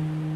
Mm-hmm.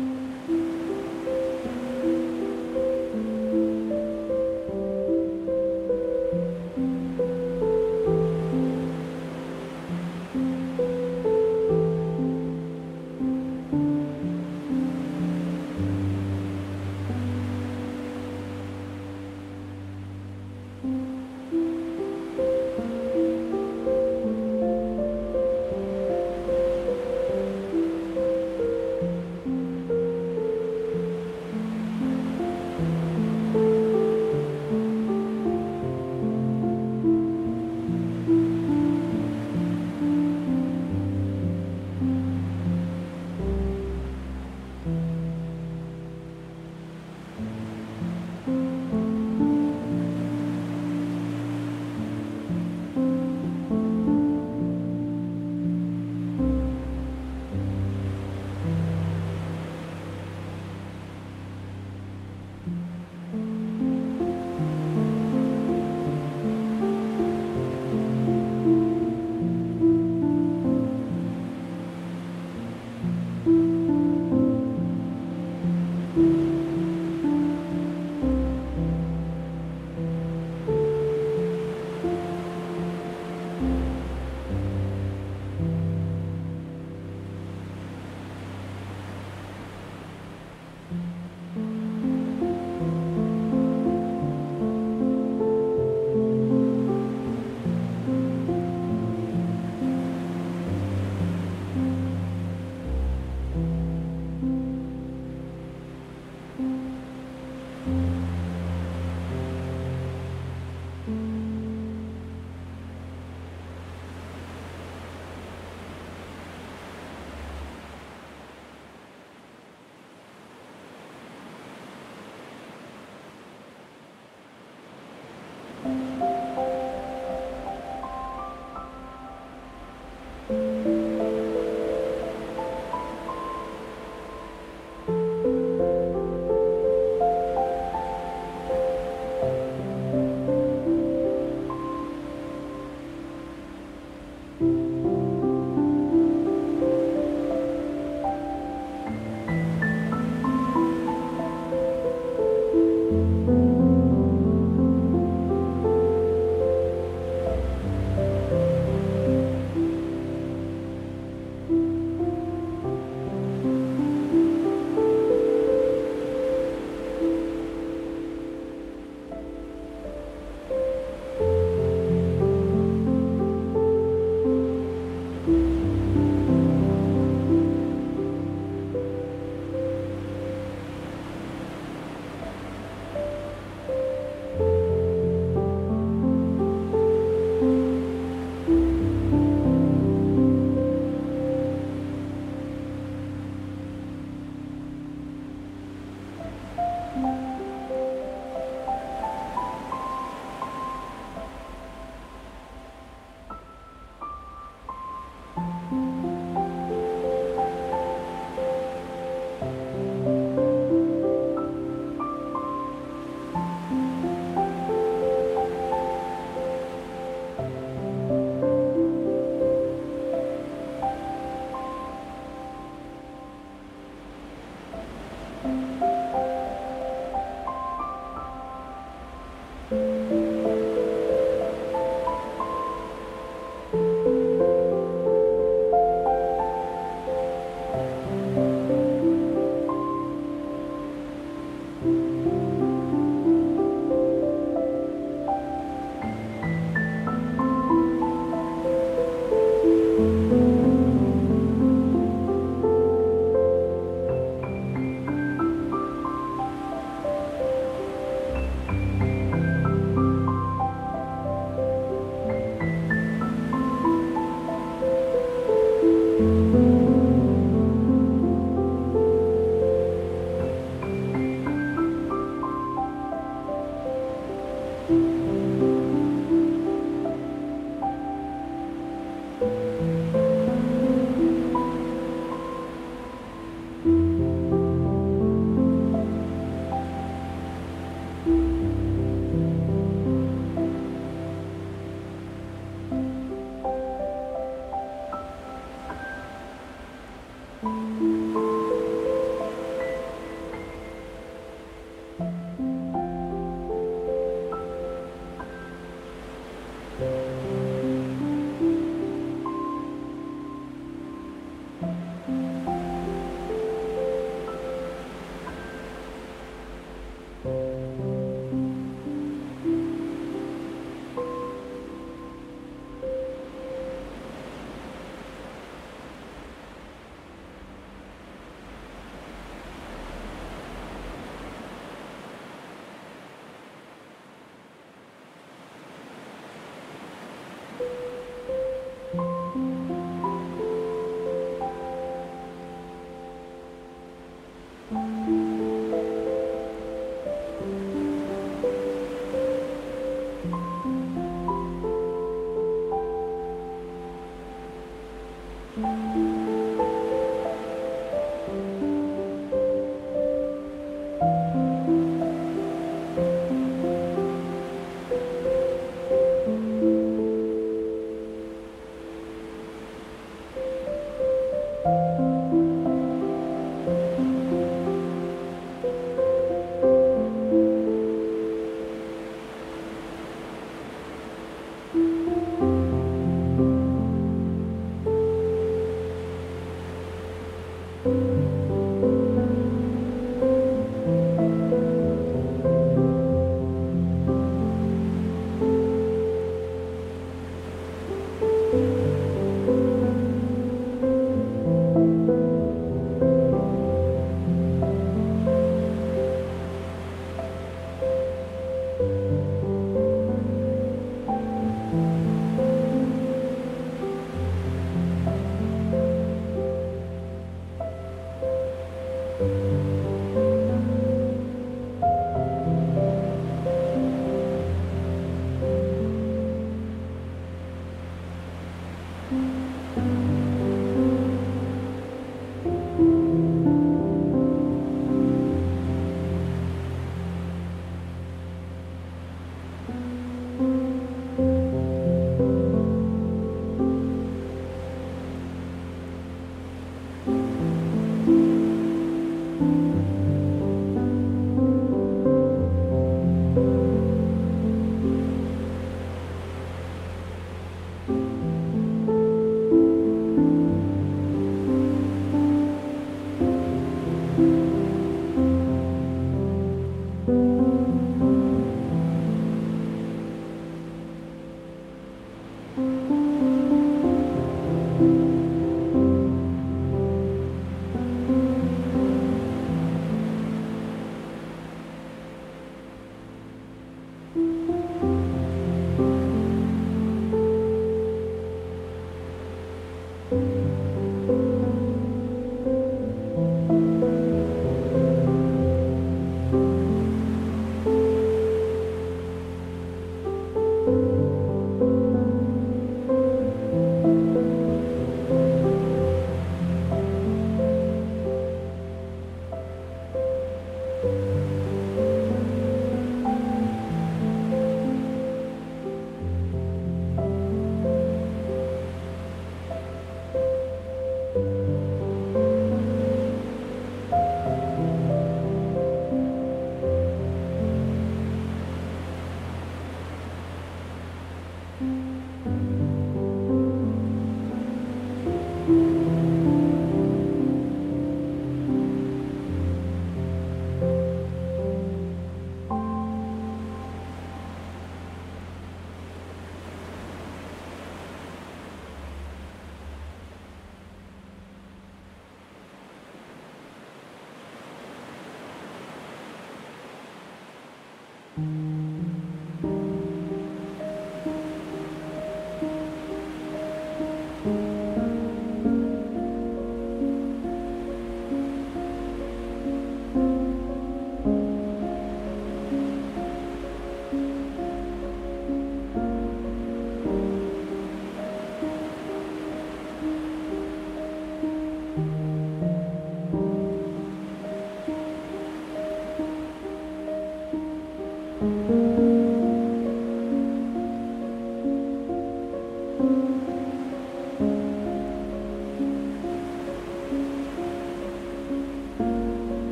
Mm-hmm.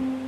Mm-hmm.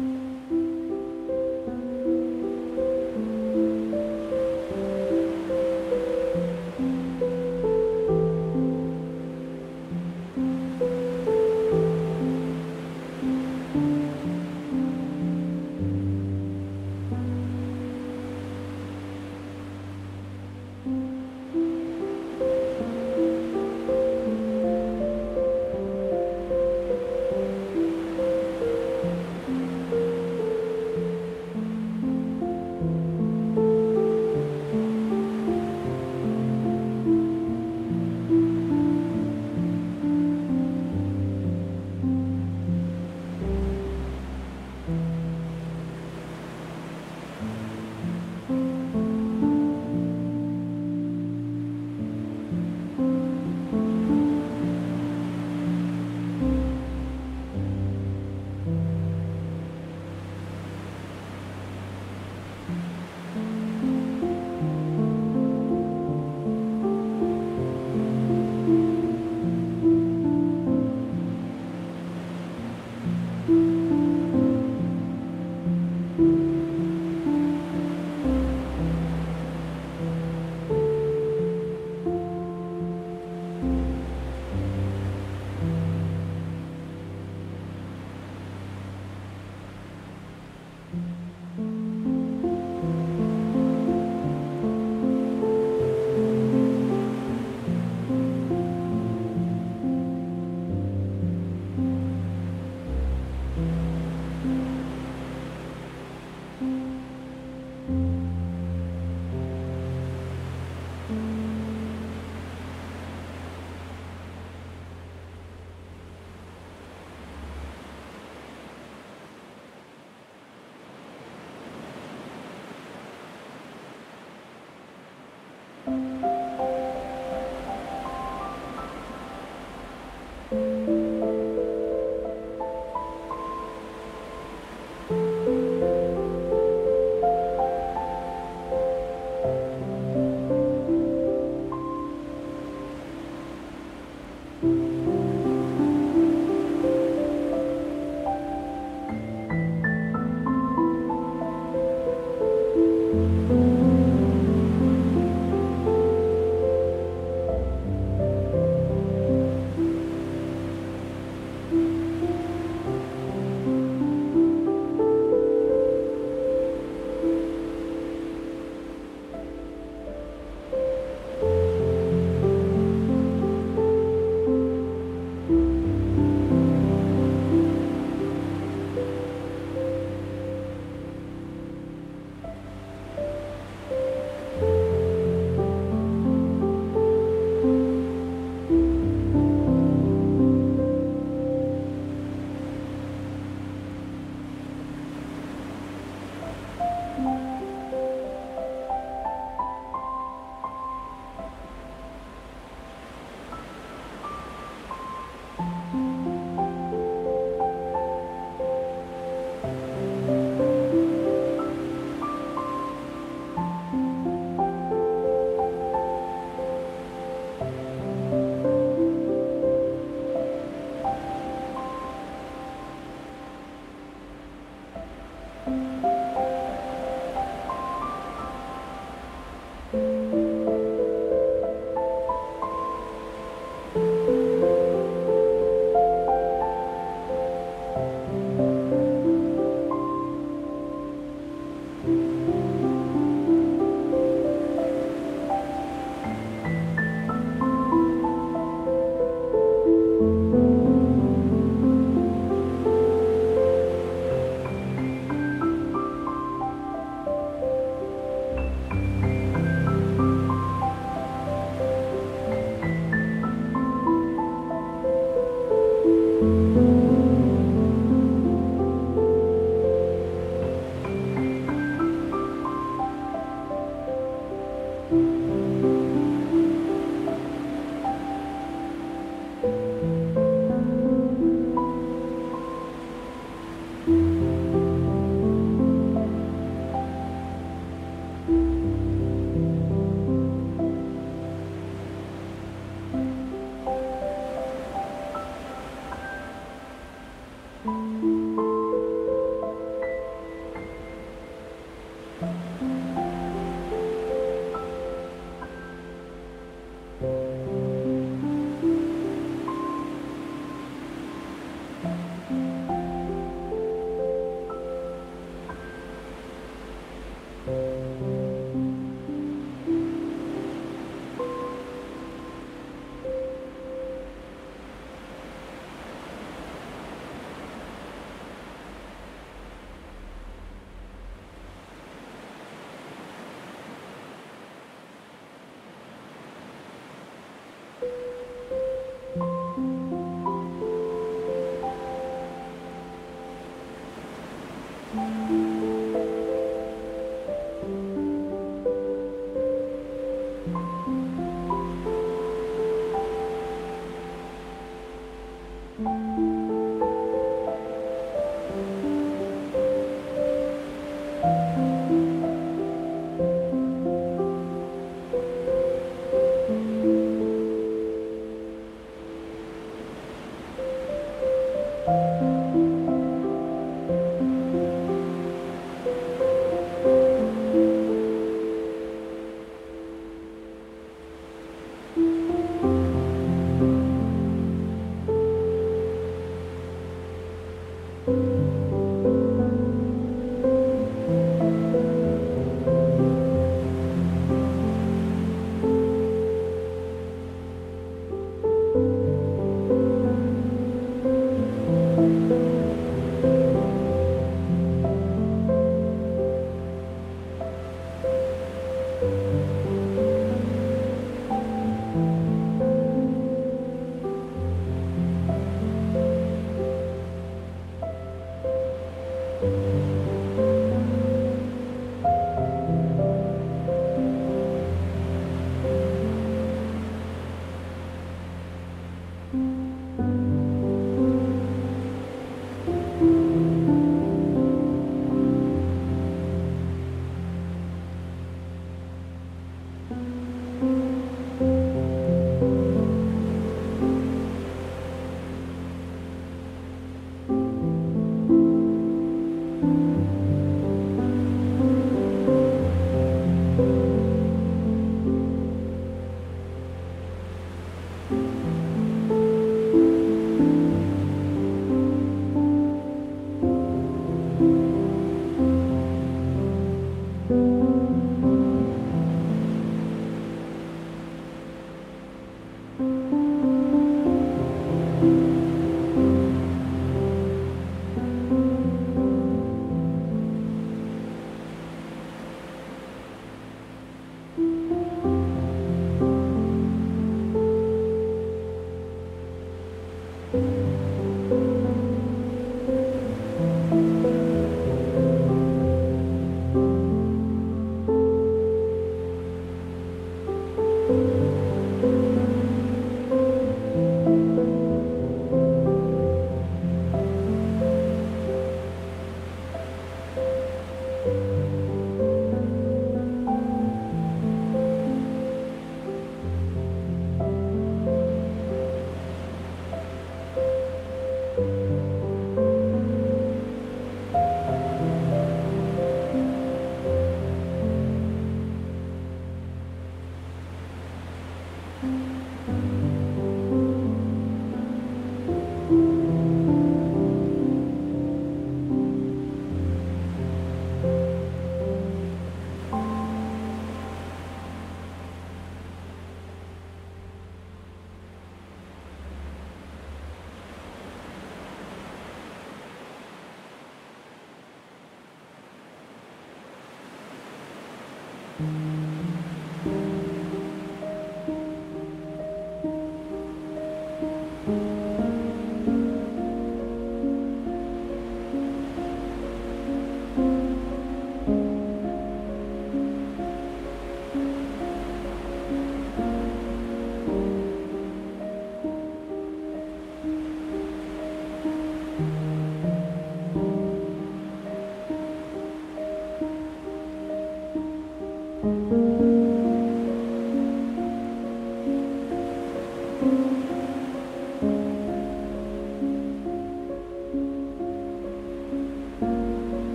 Thank mm -hmm. you.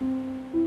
うん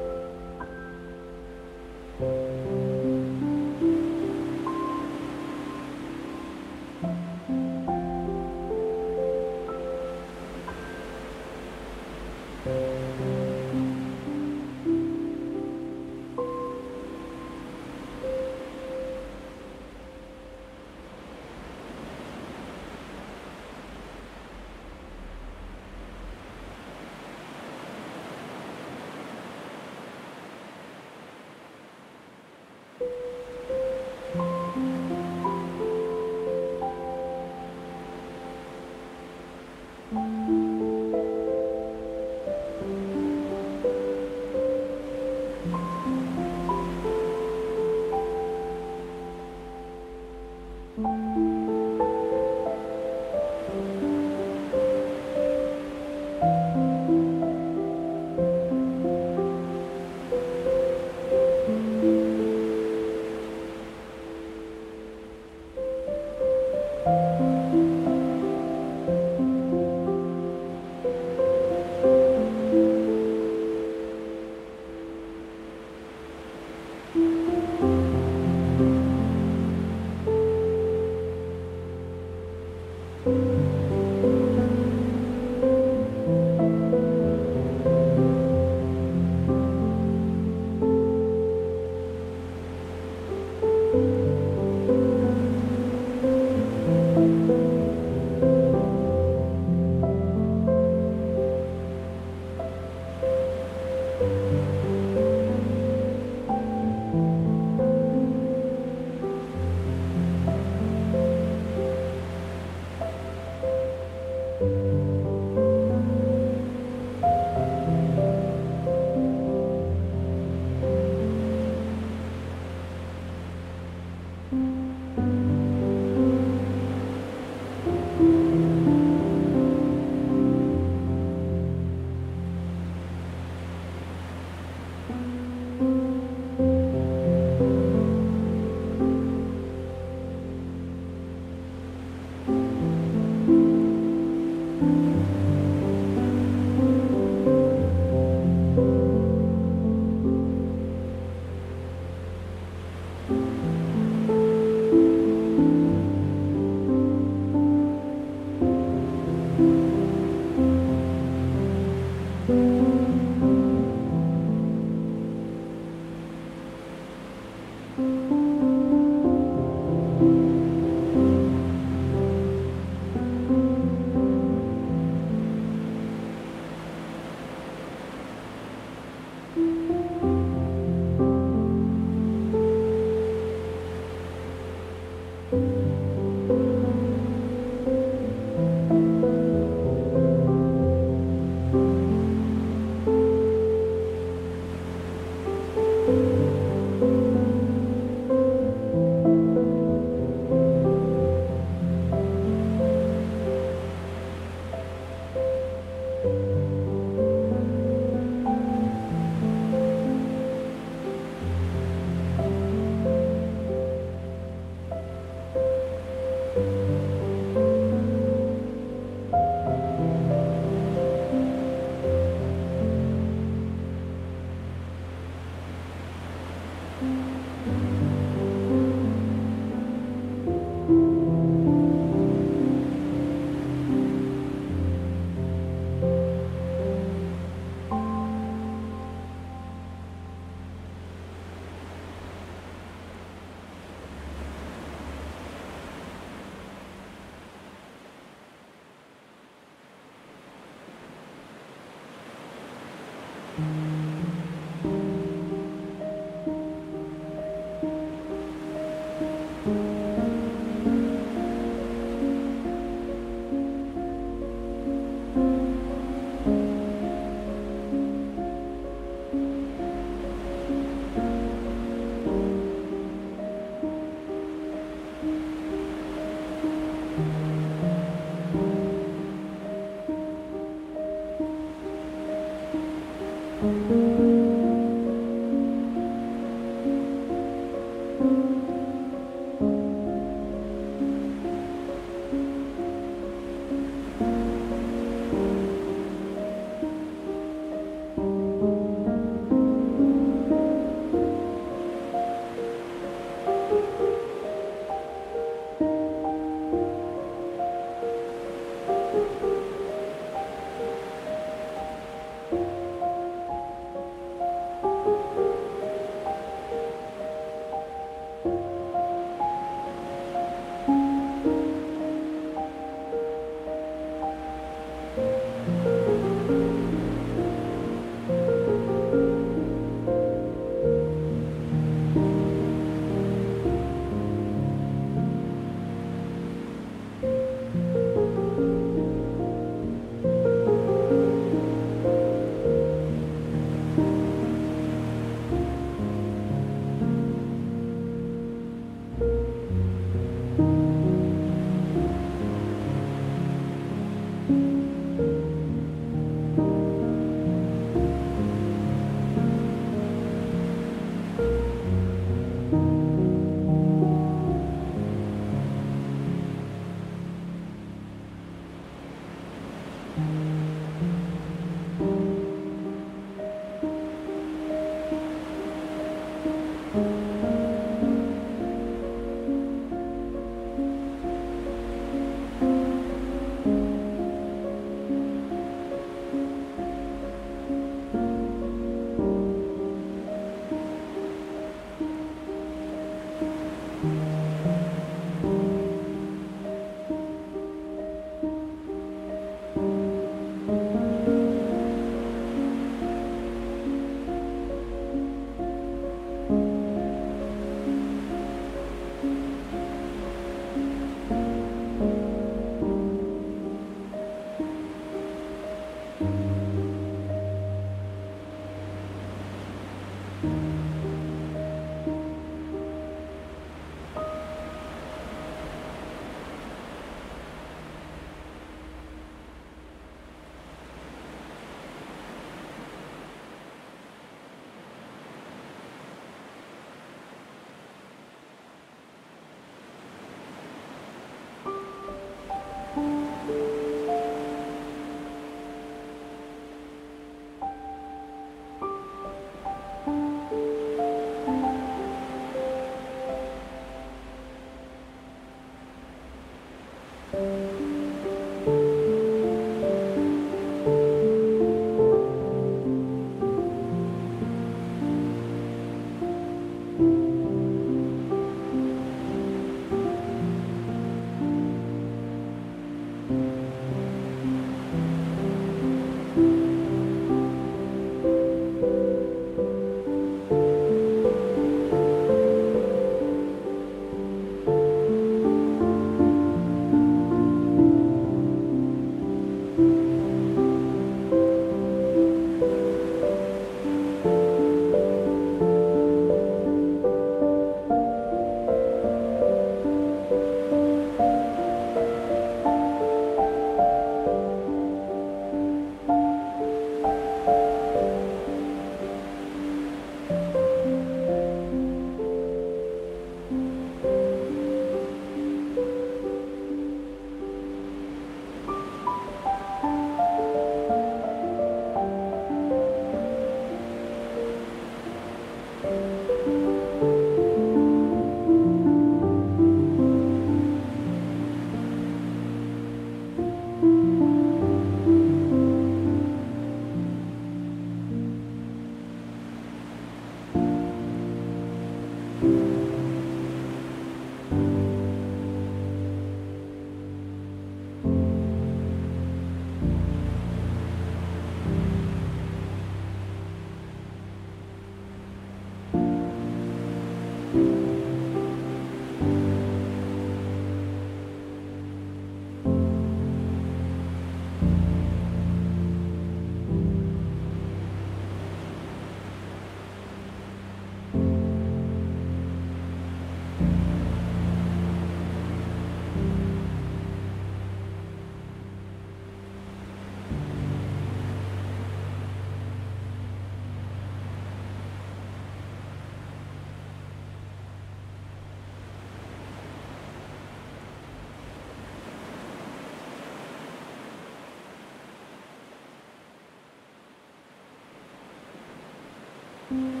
Mm-hmm.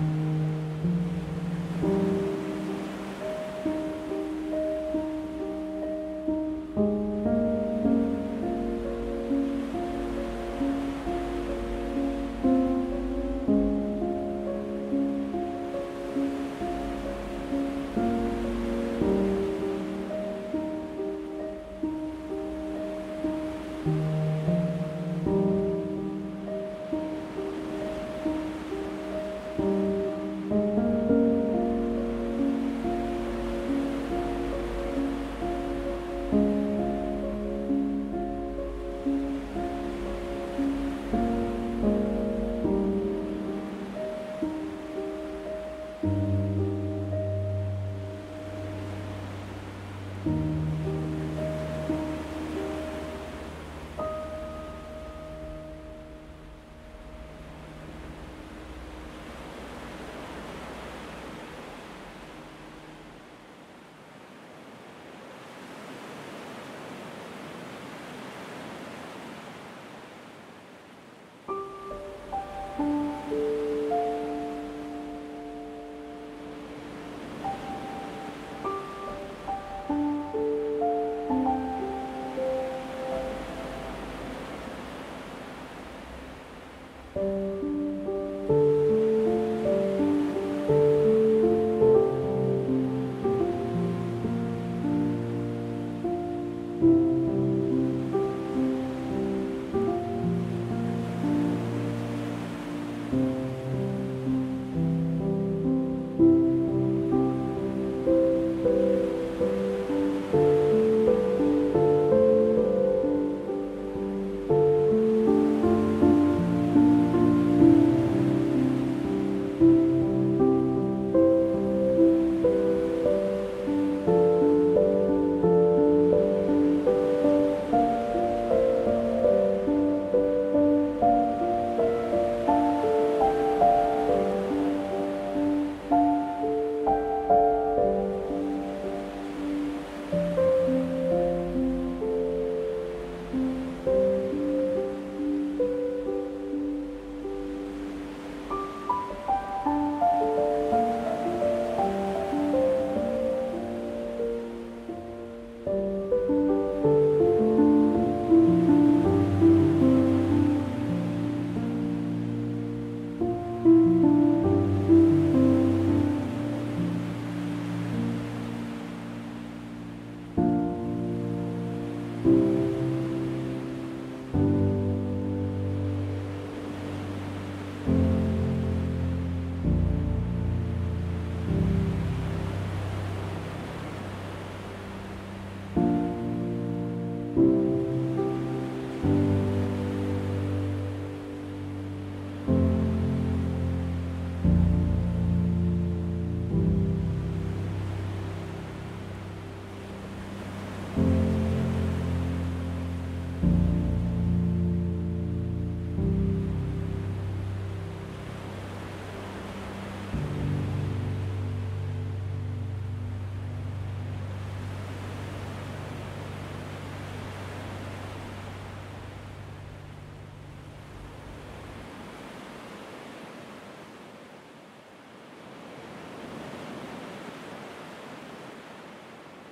Mm-hmm.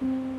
Mm-hmm.